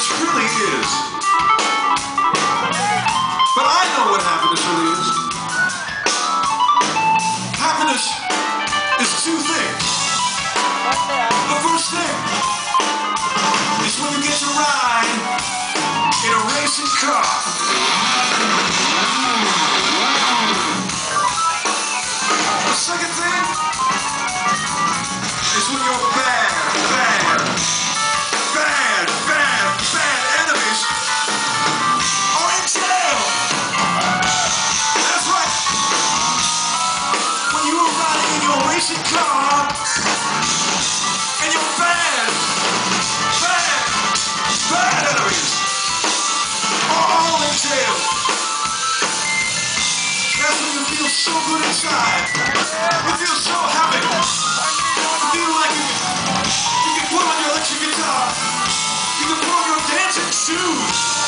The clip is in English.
This really is. But I know what happiness really is. Happiness is two things. The first thing is when you get to ride in a racing car. The second thing car and enemies all. That's when you feel so good inside. You feel so happy. You feel like you you can put on your electric guitar. You can put on your dancing shoes.